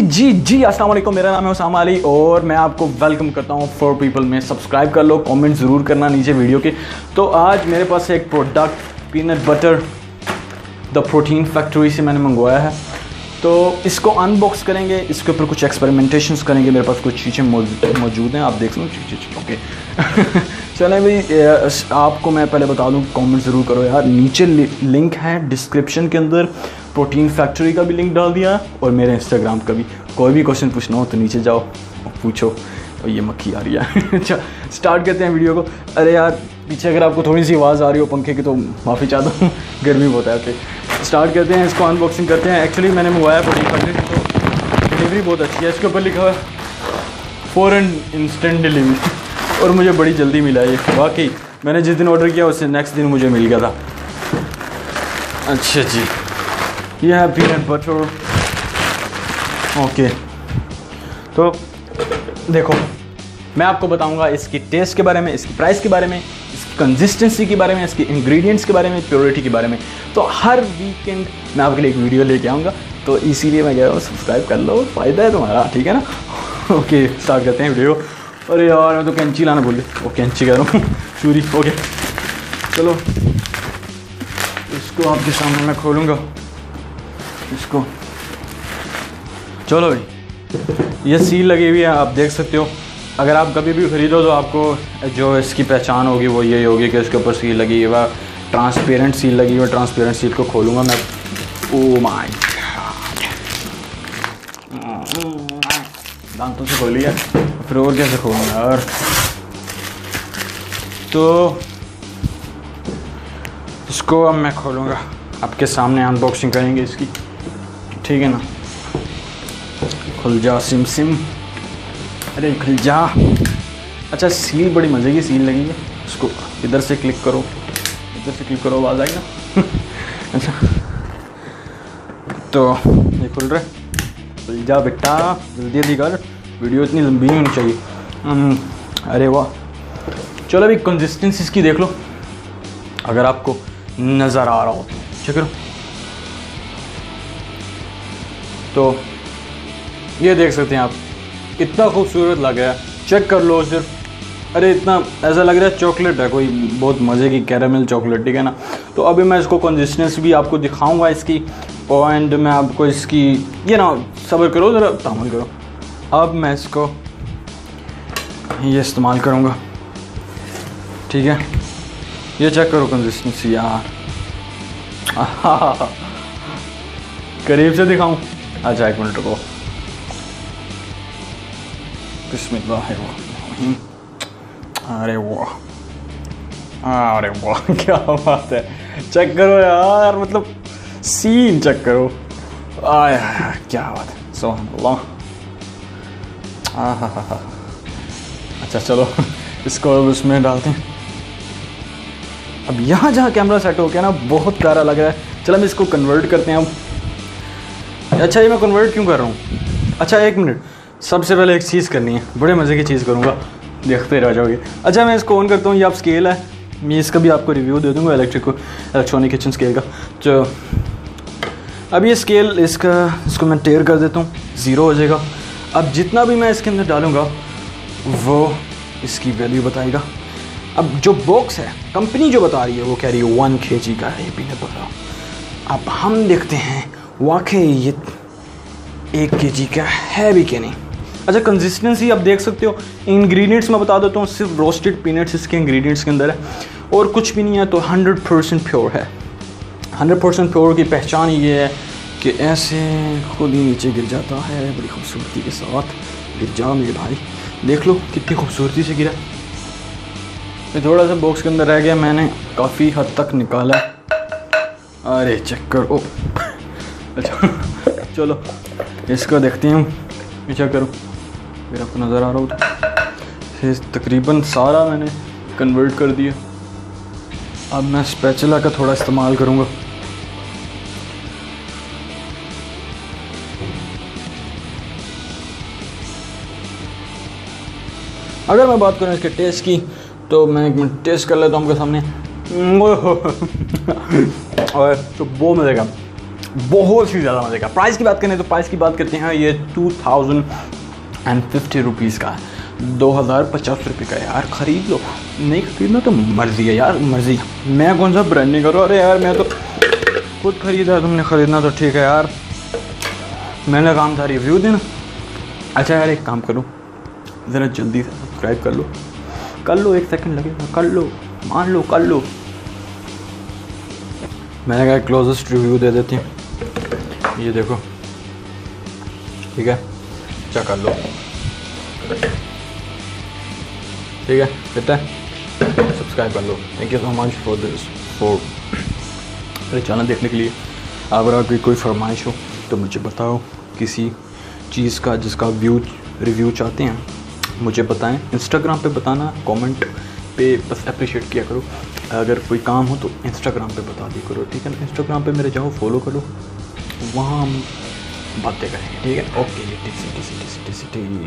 जी जी जी अस्सलाम वालेकुम। मेरा नाम है उसामा अली और मैं आपको वेलकम करता हूँ फॉर पीपल में। सब्सक्राइब कर लो कमेंट ज़रूर करना नीचे वीडियो के। तो आज मेरे पास एक product peanut butter the protein factory से मैंने मंगवाया है। तो इसको अनबॉक्स करेंगे, इसके ऊपर कुछ एक्सपेरिमेंटेशन करेंगे। मेरे पास कुछ चीज़ें मौजूद हैं, आप देख लो चीज़ें ओके चलें भाई आपको मैं पहले बता दूँ कमेंट ज़रूर करो यार। नीचे लिंक है डिस्क्रिप्शन के अंदर। प्रोटीन फैक्ट्री का भी लिंक डाल दिया और मेरे इंस्टाग्राम का भी। कोई भी क्वेश्चन पूछना हो तो नीचे जाओ और पूछो। और ये मक्खी आ रही है। अच्छा स्टार्ट करते हैं वीडियो को। अरे यार, पीछे अगर आपको थोड़ी सी आवाज़ आ रही हो पंखे की तो माफ़ी चाहता हूँ। गर्मी बहुत है ओके स्टार्ट करते हैं, इसको अनबॉक्सिंग करते हैं। एक्चुअली मैंने मंगवाया प्रोटीन फैक्ट्री तो डिलीवरी बहुत अच्छी है। इसके ऊपर लिखा हुआ फ़ोर एंड इंस्टेंट डिलीवरी और मुझे बड़ी जल्दी मिला ये। वाकई, मैंने जिस दिन ऑर्डर किया, उससे नेक्स्ट दिन मुझे मिल गया था। अच्छा जी। ये है पीनट बटर ओके तो देखो, मैं आपको बताऊँगा इसकी टेस्ट के बारे में, इसकी प्राइस के बारे में, इसकी कंसिस्टेंसी के बारे में, इसकी इंग्रेडिएंट्स के बारे में प्योरिटी के बारे में। तो हर वीकेंड मैं आपके लिए एक वीडियो लेके आऊँगा। तो इसीलिए मैं कह रहा हूँ सब्सक्राइब कर लो, फ़ायदा है तुम्हारा, ठीक है ना? ओके स्टार्ट करते हैं वीडियो अरे यार, मैं तो कैंची लाना बोल वो कैंची कह रहा हूँ, चूरी ओके चलो, इसको आपके सामने मैं खोलूँगा। इसको। चलो भाई, ये सील लगी हुई है, आप देख सकते हो। अगर आप कभी भी ख़रीदो तो आपको जो इसकी पहचान होगी वो ये होगी कि इसके ऊपर सील लगी हुई है ट्रांसपेरेंट सील लगी हुई है ट्रांसपेरेंट सील को खोलूँगा मैं। ओ माय दांतों से खोली है फिर और कैसे खोलूँगा और तो इसको अब मैं खोलूँगा। आपके सामने अनबॉक्सिंग करेंगे इसकी। ठीक है ना? खुल जा, सिम सिम। अरे, खुल जा। अच्छा सील बड़ी मज़े की सील लगी है। उसको इधर से क्लिक करो। इधर से क्लिक करो, आवाज़ आई ना? अच्छा। तो ये खुल रहा है। खुल जा बेटा, जल्दी जल्दी कर। वीडियो इतनी लंबी नहीं होनी चाहिए। अरे वाह। चलो, अभी कंसिस्टेंसी इसकी देख लो। अगर आपको नज़र आ रहा हो चेक करो तो ये देख सकते हैं आप, इतना खूबसूरत लग रहा है। चेक कर लो सिर्फ़। अरे, इतना ऐसा लग रहा है चॉकलेट है, कोई बहुत मज़े की कैरामल चॉकलेट ठीक है ना? तो अभी मैं इसको कंसिस्टेंसी भी आपको दिखाऊँगा इसकी एंड मैं आपको इसकी ये ना सब्र करो, ज़रा तामल करो। अब मैं इसको ये इस्तेमाल करूँगा। ठीक है? ये चेक करो कंसिस्टेंसी यार। करीब से दिखाऊँ। अच्छा एक मिनट रुको बिस्मिल्लाहिर्रहमानिर्रहीम अरे वाह। अरे वाह, क्या बात है। चेक करो यार मतलब सीन चेक करो। आय क्या बात है। सोहन अल्लाह अच्छा चलो, इसको अब उसमें डालते हैं। अब यहाँ जहाँ कैमरा सेट हो गया ना, बहुत प्यारा लग रहा है। चलो, हम इसको कन्वर्ट करते हैं अब। अच्छा ये मैं कन्वर्ट क्यों कर रहा हूँ? अच्छा एक मिनट। सबसे पहले एक चीज़ करनी है। बड़े मज़े की चीज़ करूँगा। देखते रह जाओगे। अच्छा मैं इसको ऑन करता हूँ। ये आप स्केल है। मैं इसका भी आपको रिव्यू दे दूँगा इलेक्ट्रिक को। इलेक्ट्रॉनिक किचन स्केल का। तो अब ये स्केल इसका, इसको मैं टेयर कर देता हूँ। ज़ीरो हो जाएगा। अब जितना भी मैं इसके अंदर डालूँगा, वो इसकी वैल्यू बताएगा। अब जो बॉक्स है कंपनी जो बता रही है, वो कह रही है वन के जी का है, ये पीनट बटर अब हम देखते हैं वाकई ये एक के जी का है भी क्या नहीं? अच्छा कंसिस्टेंसी आप देख सकते हो। इंग्रेडिएंट्स मैं बता देता हूँ, सिर्फ़ रोस्टेड पीनट्स इसके इंग्रेडिएंट्स के अंदर है। और कुछ भी नहीं है तो हंड्रेड परसेंट प्योर है। हंड्रेड परसेंट प्योर की पहचान ये है कि ऐसे खुद ही नीचे गिर जाता है, बड़ी खूबसूरती के साथ। गिर जा मेरे भाई। देख लो, कितनी खूबसूरती से गिरा। ये थोड़ा सा बॉक्स के अंदर रह गया, मैंने काफ़ी हद तक निकाला। अरे, चक्कर, ओ। अच्छा चलो, इसको देखते हैं ये चेक करो। फिर आपको नज़र आ रहा होगा फिर तकरीबन सारा मैंने कन्वर्ट कर दिया। अब मैं स्पैचुला का थोड़ा इस्तेमाल करूँगा। अगर मैं बात करूँ इसके टेस्ट की तो मैं एक मिनट टेस्ट कर लेता हूँ आपके सामने। और तो वो का बहुत ही ज़्यादा मज़े का। प्राइस की बात करें तो प्राइस की बात करते हैं, ये two thousand and fifty rupees का दो हज़ार पचास रुपये का यार, ख़रीद लो। नहीं, खरीदना तो मर्ज़ी है यार, मर्ज़ी। मैं कौन सा ब्रांड नहीं करूँ? अरे यार, मैं तो खुद ख़रीदा तुमने ख़रीदना तो ठीक है यार। मैंने काम था रिव्यू देना। अच्छा यार, एक काम करो। ज़रा जल्दी से सब्सक्राइब कर लो। कर लो, एक सेकंड लगेगा। कर लो, मान लो, कर लो। मैंने कहा क्लोजेस्ट रिव्यू दे देते हैं। ये देखो। ठीक है? चेक कर लो। ठीक है? बेटा सब्सक्राइब कर लो। Thank you so much for this for मेरे चैनल देखने के लिए। अगर आपकी कोई फरमाइश हो तो मुझे बताओ। किसी चीज़ का, जिसका व्यू रिव्यू चाहते हैं, मुझे बताएँ। इंस्टाग्राम पे बताना कमेंट पे बस अप्रिशिएट किया करो। अगर कोई काम हो तो इंस्टाग्राम पे बता दिया करो। ठीक है ना? इंस्टाग्राम पे मेरे जाओ फॉलो करो। वहाँ हम बातें करेंगे, ठीक है? Okay T C T C T C T C T